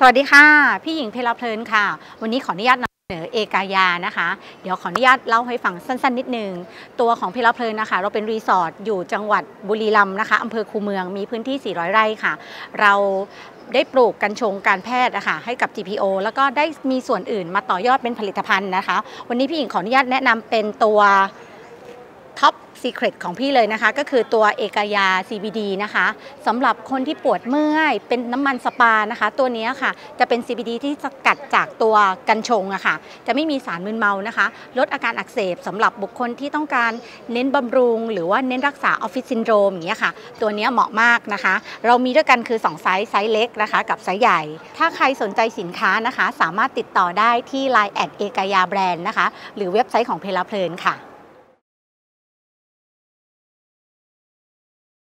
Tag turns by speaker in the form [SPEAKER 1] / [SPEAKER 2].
[SPEAKER 1] สวัสดีค่ะ พี่หญิงเพลาเพลินค่ะ วันนี้ขออนุญาตนำเสนอเอกายานะคะ เดี๋ยวขออนุญาตเล่าให้ฟังสั้นๆ นิดนึง ตัวของเพลาเพลินนะคะ เราเป็นรีสอร์ทอยู่จังหวัดบุรีรัมย์นะคะอำเภอคูเมืองมีพื้นที่ 400 ไร่ค่ะ เราได้ปลูกกัญชงการแพทย์นะคะให้กับ GPO แล้วก็ได้มีส่วนอื่นมาต่อยอดเป็นผลิตภัณฑ์นะคะ วันนี้พี่หญิงขออนุญาตแนะนำเป็นตัว top secret ของพี่เลยนะคะ ก็คือตัวเอกยา CBD นะคะสำหรับคนที่ปวดเมื่อย เป็นน้ำมันสปานะคะ ตัวนี้ค่ะ จะเป็น CBD ที่สกัดจากตัวกัญชงอะค่ะ จะไม่มีสารมึนเมานะคะ ลดอาการอักเสบสำหรับบุคคลที่ต้องการเน้นบำรุง หรือว่าเน้นรักษาออฟฟิศซินโดรมอย่างเงี้ยค่ะ ตัวนี้เหมาะมากนะคะ เรามีด้วยกันคือ 2 ไซส์ ไซส์เล็กนะคะ กับไซส์ใหญ่ ถ้าใครสนใจสินค้านะคะ สามารถติดต่อได้ที่ Line แอดเอกยาแบรนด์นะคะ หรือเว็บไซต์ของเพลาเพลินค่ะ